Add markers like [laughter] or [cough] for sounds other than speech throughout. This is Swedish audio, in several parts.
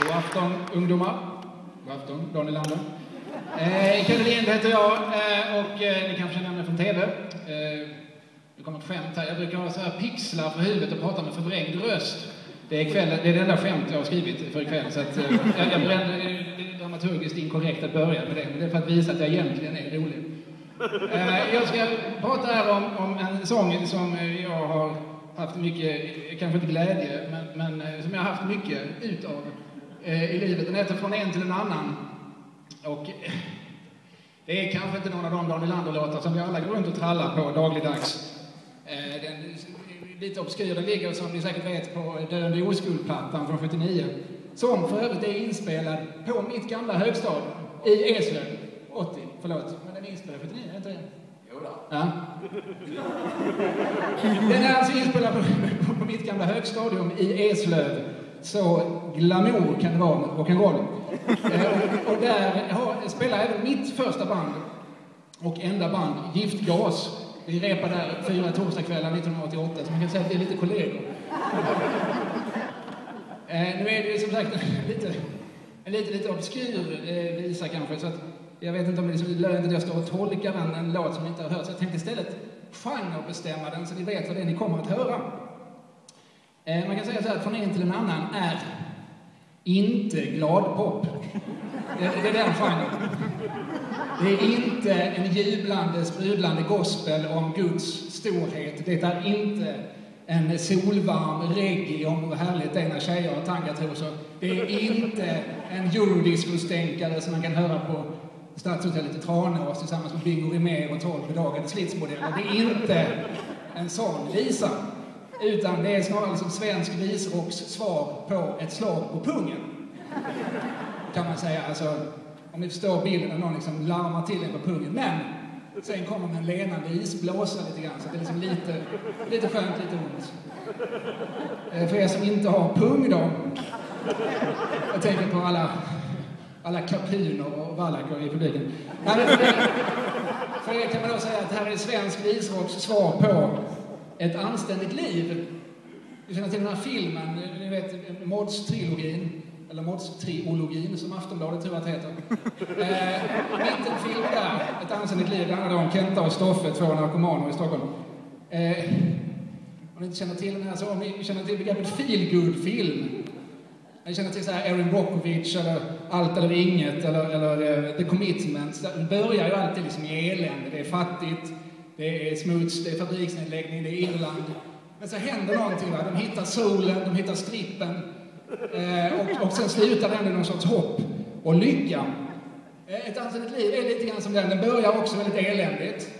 God afton, ungdomar. God afton, Daniel Lander. Eh, Kalle Lind heter jag eh, och eh, ni kanske känner mig från TV. Eh, det kommer ett skämt här. Jag brukar ha så här pixlar för huvudet och prata med förvrängd röst. Det är, kväll, det är det enda skämt jag har skrivit för ikväll. Så att, eh, jag, jag brände, eh, det är dramaturgiskt inkorrekt att börja med det, men det är för att visa att jag egentligen är rolig. Eh, jag ska prata här om, om en sång som eh, jag har haft mycket, kanske inte glädje, men, men eh, som jag har haft mycket utav i livet. Den heter Från en till en annan. Och eh, det är kanske inte någon av de Daniel Lander-låtar som vi alla går runt och trallar på dagligdags. Eh, Den är lite obskyr. Den ligger, som ni säkert vet, på Döende oskuld-plattan från 79. Som för övrigt är inspelad på mitt gamla högstadium i Eslöv. 80, förlåt. Men den är inspelad 79, är inte det? Ja. Den är alltså inspelad på, på, på mitt gamla högstadium i Eslöv. Så glamour kan det vara med rock'n'roll. Och, och där har, spelar även mitt första band och enda band, Giftgas. Vi repade där fyra torsdagskvällar 1988, så man kan säga att vi är lite kollegor. Eh, nu är det ju som sagt [laughs] lite, en lite, lite obskyr eh, visa kanske, så att jag vet inte om det är lönt att jag står och tolkar en, en låt som ni inte har hört, så jag tänkte istället genrebestämma den så ni vet vad det är ni kommer att höra. Eh, man kan säga så här, från en till en annan är inte gladpop. Det, det är den genren. Det är inte en jublande, sprudlande gospel om Guds storhet. Det är inte en solvarm reggae om hur härligt det är när tjejer har tangatrosor. Det är inte en eurodiscostänkare som man kan höra på Stadshotellet i Tranås tillsammans med Bingo Rimér och 12 bedagade slitsmodeller. Det är inte en sån visa. Utan det är snarare som svensk visrocks svar på ett slag på pungen. Kan man säga. Alltså, om ni förstår bilden när någon liksom larmar till en på pungen. Men sen kommer en lenande isblåsa lite grann. Så det är liksom lite, lite skönt, lite ont. Eh, för er som inte har pung då. Jag tänker på alla, alla kapuner och valacker i publiken. För er kan man då säga att här är svensk visrocks svar på ett anständigt liv. Du känner till den här filmen, ni vet Mods-trilogin, eller Mods-triologin som Aftonbladet tror att det heter. Eh, mittenfilm där, Ett anständigt liv, det handlar om Kenta och Stoffe, två narkomaner i Stockholm. Eh, om ni inte känner till den här så, om ni känner till begreppet feelgood-film. Ni känner till så här Erin Brockovich eller Allt eller inget eller, eller eh, The Commitments. Det börjar ju alltid liksom i elände, det är fattigt, det är smuts, det är fabriksnedläggning, det är Irland. Men så händer någonting. Va? De hittar solen, de hittar strippen. Eh, och, och sen slutar den i någon sorts hopp och lycka. Eh, ett anständigt liv är lite grann som den. Den börjar också väldigt eländigt.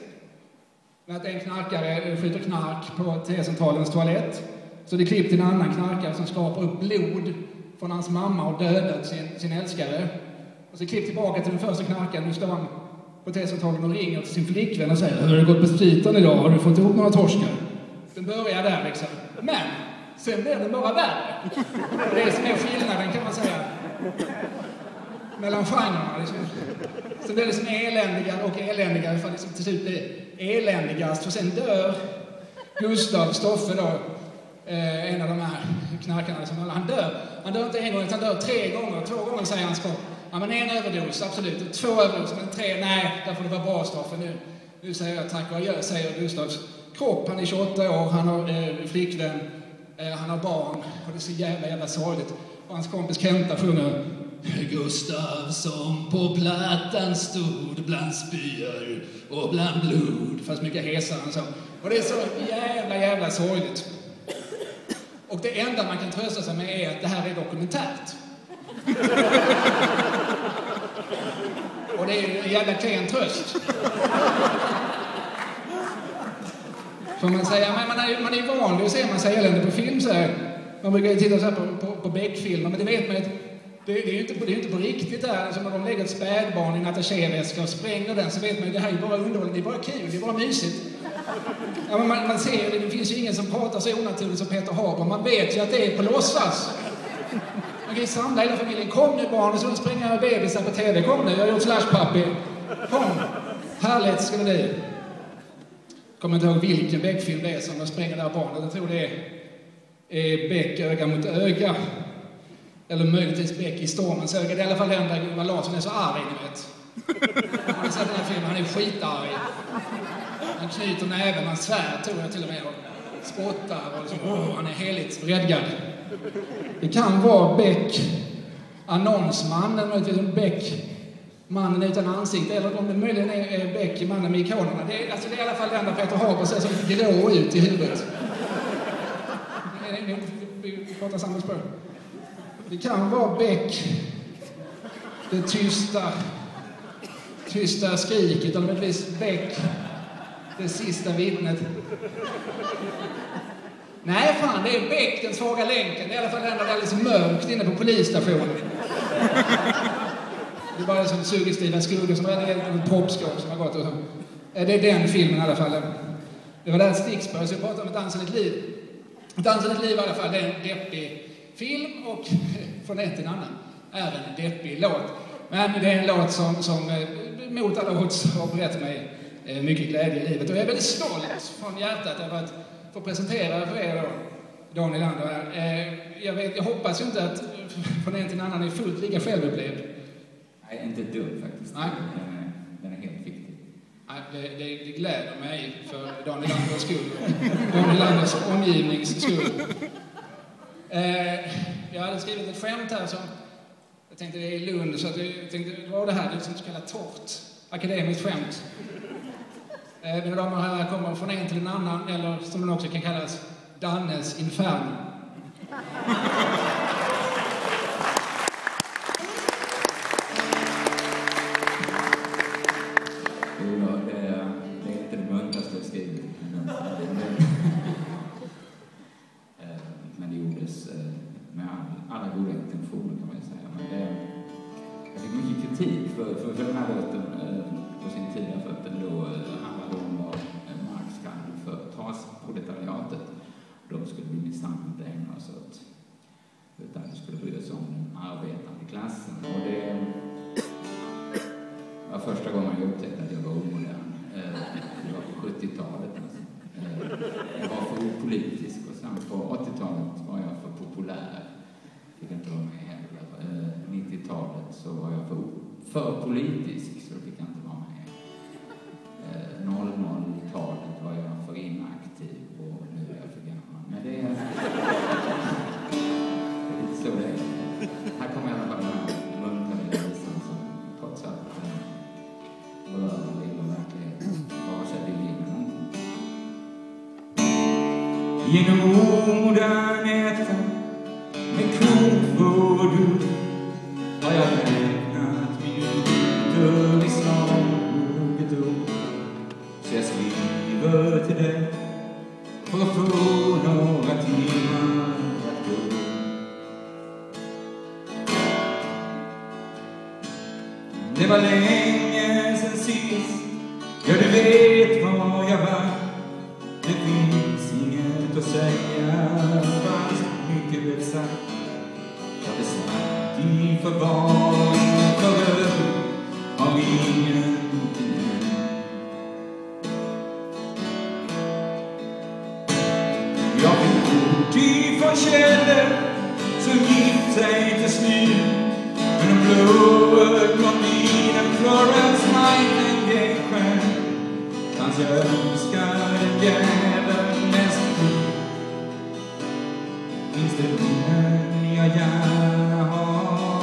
Med att en knarkare skjuter knark på T-centralens toalett. Så det är till en annan knarkare som skrapar upp blod från hans mamma och dödat sin, sin älskare. Och så klipp tillbaka till den första knarkaren. Nu står han på och ringer till sin flickvän och säger Hur har det gått på spriten idag? Har du fått ihop några torskar? Den börjar där liksom. Men sen blir den bara värre. Det är det som är skillnaden kan man säga. Mellan genrerna liksom. Sen blir det som eländigare och eländigare för liksom till slut blir eländigast. För sen dör Gustav Stoffe då, eh, en av de här knarkarna, liksom, han dör. Han dör inte en gång, utan han dör tre gånger. Två gånger säger hans kropp. Ja, men en överdos, absolut. Två överdos, men tre, nej, där får det vara bra Stoffe nu. Nu säger jag tack och adjö, säger Gustavs kropp. Han är 28 år, han har eh, flickvän, eh, han har barn. Och det är så jävla, jävla sorgligt. Och hans kompis Kenta sjunger Gustav som på plattan stod bland spyor och bland blod. Fast mycket hesare än så. Och det är så jävla, jävla sorgligt. Och det enda man kan trösta sig med är att det här är dokumentärt. Och det är ju en jävla klen tröst. Får man säga, men man är ju man är van vid att se massa elände på film så här. Man brukar ju titta så här på, på, på Beck-filmer, men det vet man ju det, det är ju inte, det är inte på riktigt där. Alltså när de lägger ett spädbarn i en attachéväska och spränger den så vet man ju det här är bara underhållning, det är bara kul, det är bara mysigt. Ja, men man, man ser ju, det, det finns ju ingen som pratar så onaturligt som Peter Haber. Man vet ju att det är på låtsas. Man kan ju samla hela familjen. Kom nu barn, och så springer jag bebisar på TV. Kom nu, jag har gjort Slashpuppy. Kom. Härligt ska det bli. Kommer inte ihåg vilken Beck-film det är som de spränger där barnet. Jag tror det är, är Beck öga mot öga. Eller möjligtvis Beck i stormens öga. Det är i alla fall den där Gunnar Larsson är så arg, ni vet. Har ni sett den här filmen? Han är skitarg. Han knyter näven, han svär tror jag till och med. Och spottar och liksom, åh, han är heligt vredgad. Det kan vara Beck, annonsmannen, möjligtvis Beck, mannen utan ansikte, eller om det möjligen är Beck, mannen med ikonerna. Det är, alltså, det är i alla fall den där Peter Haber ser som grå ut i huvudet. Eh, eh, vi pratar samma språk. Det kan vara Beck, det tysta, tysta skriket, eller möjligtvis Beck, det sista vittnet. Nej, fan, det är Beck, den svaga länken. Det är i alla fall den där det är alldeles mörkt inne på polisstationen. Det är bara som suggestiva skuggor som är ett popskåp som har gått och eh, så. Det är den filmen i alla fall. Det var där Sticksberg, så jag pratade om Ett ansenligt liv. Ett ansenligt liv i alla fall, det är en deppig film och från en till en annan är en deppig låt. Men det är en låt som, som eh, mot alla odds har berett mig eh, mycket glädje i livet. Och jag är väldigt stolt från hjärtat över att få presentera för er då, Dan Nylander här. Eh, jag, vet, jag hoppas ju inte att [laughs] från en till en annan är fullt lika självupplevd. Nej, inte ett dugg faktiskt. Nej. Den är, den är helt fiktiv. Nej, det, det, det gläder mig för Dan Nylanders skull. Dan Nylanders omgivnings skull. Eh, jag hade skrivit ett skämt här som jag tänkte det är i Lund, så jag tänkte dra det här. Det är ett så kallat torrt akademiskt skämt. Eh, mina damer och herrar kommer från en till en annan, eller som den också kan kallas, Dannes inferno. De skulle vi minsann inte ägna oss åt utan vi skulle bry oss om den arbetande klassen. Och det, var första gången jag upptäckte att jag var omodern. Eh, det var på 70-talet. Alltså. Eh, jag var för opolitisk och sen på 80-talet var jag för populär. Fick inte vara med heller. Eh, 90-talet så var jag för, för politisk så då fick jag vet vad jag vann Det finns inget att säga, fast mycket väl sagt. Jag är satt i förvaring för övrigt av ingenting. Jag fick kort ifrån källor som gift sig till slut med de blå blondinen Florence Hans jag önskade djävulen mest Finns det minnen jag gärna har kvar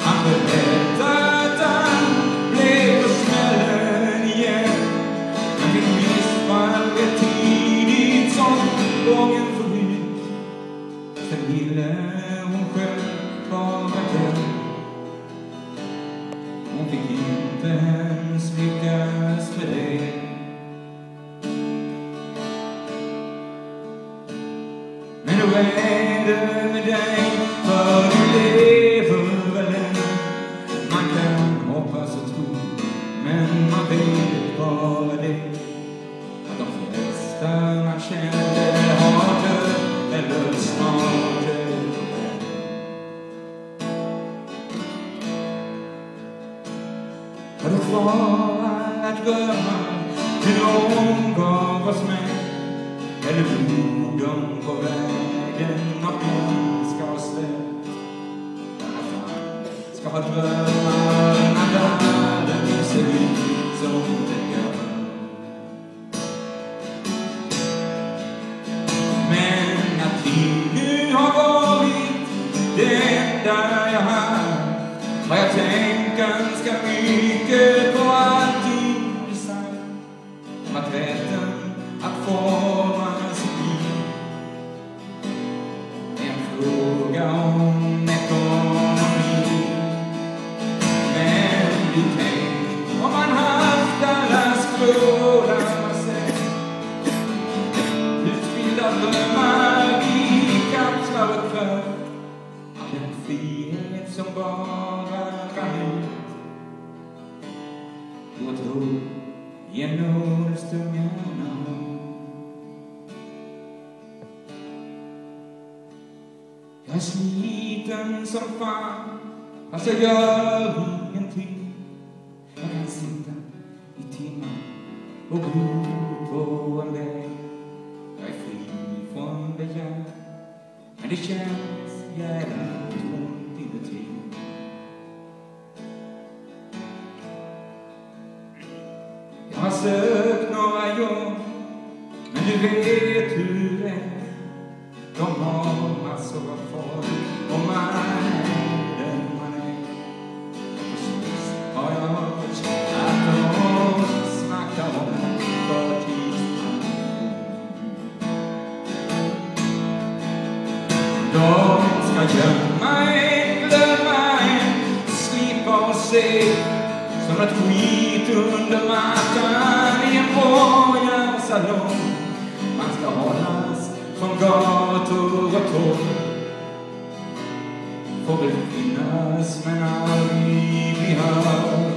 Han berättar att han blev på smällen igen. Men fick missfall rätt tidigt som gången and my baby for a day. I don't think this time I chanted harder and looked smarter. But before I let go, the long gone was man, and the blue don't go back, and nothing's gonna stay. Det enda jag haft har jag tänkt ganska mycket för den frihet som bara kan ut och tro i en Jag är sliten som fan, fast jag gör ingenting. Jag kan sitta i timmar och gro det känns jävligt ont inuti. Jag har sökt några jobb, men du vet hur det är. De har massor av folk hållas från gator och torg. Får väl finnas men aldrig bli hörd.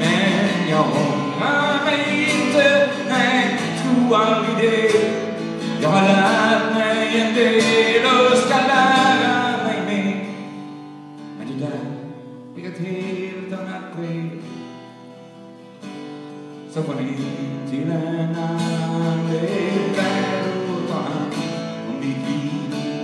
Men jag ångrar mig inte, nej, tro aldrig det. Jag har lärt mig en del